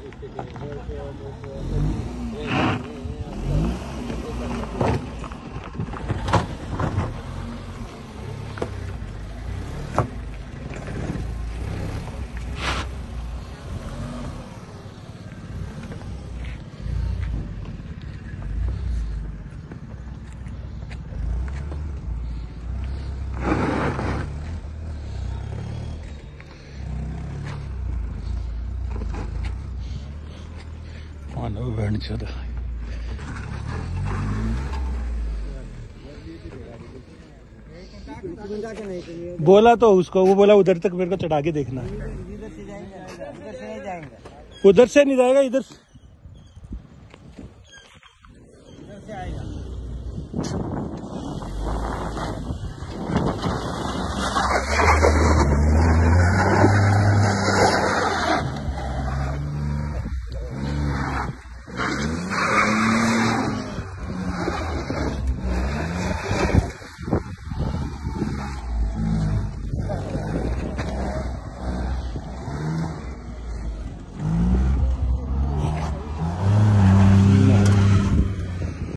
Thank you. बोला तो उसको, वो बोला उधर तक मेरे को चढ़ा के देखना। उधर से नहीं जाएगा, इधर से। आएगा